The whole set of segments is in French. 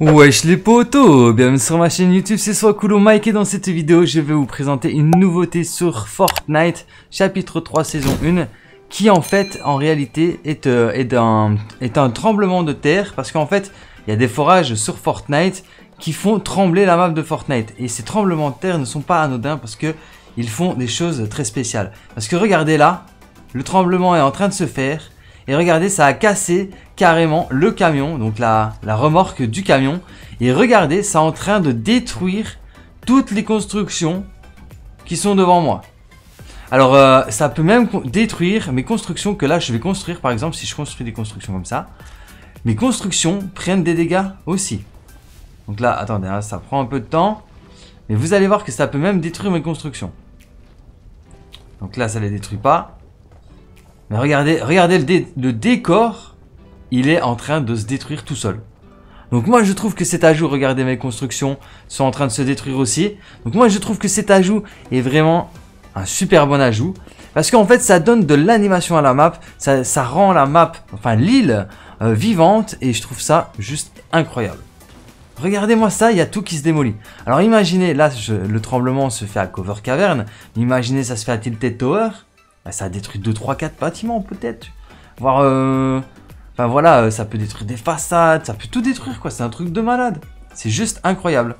Wesh les potos, bienvenue sur ma chaîne YouTube, c'est Swakulo Mike et dans cette vidéo je vais vous présenter une nouveauté sur Fortnite, chapitre 3 saison 1, qui en fait en réalité est, euh, est un tremblement de terre parce qu'en fait il y a des forages sur Fortnite qui font trembler la map de Fortnite et ces tremblements de terre ne sont pas anodins parce que ils font des choses très spéciales. Parce que regardez là, le tremblement est en train de se faire et regardez, ça a cassé carrément le camion, donc la, remorque du camion. Et regardez, ça est en train de détruire toutes les constructions qui sont devant moi. Alors, euh, ça peut même détruire mes constructions que là, je vais construire. Par exemple, si je construis des constructions comme ça, mes constructions prennent des dégâts aussi. Donc là, attendez, hein, ça prend un peu de temps. Mais vous allez voir que ça peut même détruire mes constructions. Donc là, ça ne les détruit pas. Mais regardez, regardez le, décor, il est en train de se détruire tout seul. Donc moi je trouve que cet ajout, regardez mes constructions sont en train de se détruire aussi. Donc moi je trouve que cet ajout est vraiment un super bon ajout. Parce qu'en fait ça donne de l'animation à la map, ça, rend la map, enfin l'île, euh, vivante et je trouve ça juste incroyable. Regardez-moi ça, il y a tout qui se démolit. Alors imaginez, là le tremblement se fait à Cover Cavern, imaginez ça se fait à Tilted Tower. Bah, ça détruit 2, 3, 4 bâtiments peut-être. Voire, euh... enfin voilà, euh, ça peut détruire des façades, ça peut tout détruire quoi, c'est un truc de malade. C'est juste incroyable.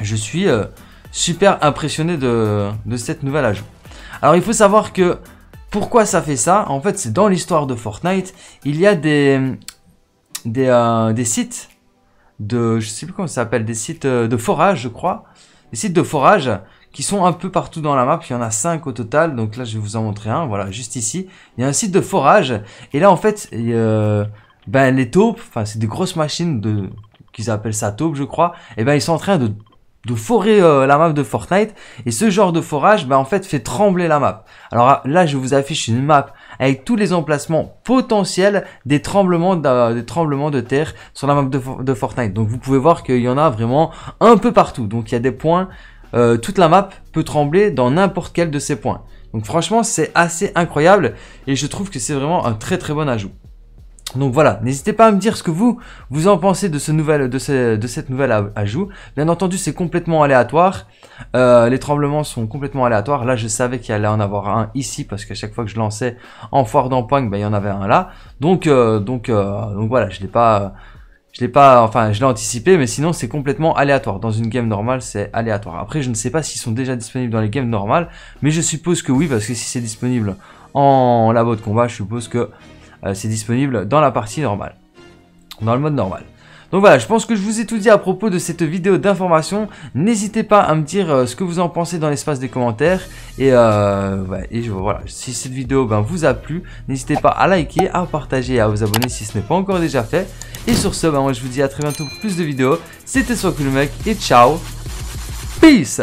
Je suis euh, super impressionné de, de cette nouvelle ajout. Alors il faut savoir que pourquoi ça fait ça? En fait c'est dans l'histoire de Fortnite, il y a des, des, euh, des sites de, je sais plus comment ça s'appelle, des sites de forage je crois, des sites de forage qui sont un peu partout dans la map. Il y en a 5 au total. Donc là, je vais vous en montrer un. Voilà, juste ici. Il y a un site de forage. Et là, en fait, ben, les taupes, enfin, c'est des grosses machines de qu'ils appellent ça taupe, je crois. Et ben, ils sont en train de de forer euh, la map de Fortnite et ce genre de forage ben en fait fait trembler la map. Alors là je vous affiche une map avec tous les emplacements potentiels des tremblements de, tremblements de terre sur la map de Fortnite. Donc vous pouvez voir qu'il y en a vraiment un peu partout. Donc il y a des points euh, toute la map peut trembler dans n'importe quel de ces points. Donc franchement, c'est assez incroyable et je trouve que c'est vraiment un très très bon ajout. Donc voilà, n'hésitez pas à me dire ce que vous vous en pensez de ce nouvel de, cette nouvelle ajout. Bien entendu, c'est complètement aléatoire. Euh, les tremblements sont complètement aléatoires. Là, je savais qu'il allait en avoir un ici parce qu'à chaque fois que je lançais en foire d'empoigne, ben, il y en avait un là. Donc euh, donc donc voilà, je l'ai pas je l'ai pas, enfin, je l'ai anticipé, mais sinon c'est complètement aléatoire. Dans une game normale, c'est aléatoire. Après, je ne sais pas s'ils sont déjà disponibles dans les games normales, mais je suppose que oui, parce que si c'est disponible en labo de combat, je suppose que euh, c'est disponible dans la partie normale, dans le mode normal. Donc voilà, je pense que je vous ai tout dit à propos de cette vidéo d'information. N'hésitez pas à me dire euh, ce que vous en pensez dans l'espace des commentaires. Et, euh, et je, voilà, si cette vidéo ben, vous a plu, n'hésitez pas à liker, à partager et à vous abonner si ce n'est pas encore déjà fait. Et sur ce, ben, moi je vous dis à très bientôt pour plus de vidéos. C'était le mec et ciao. Peace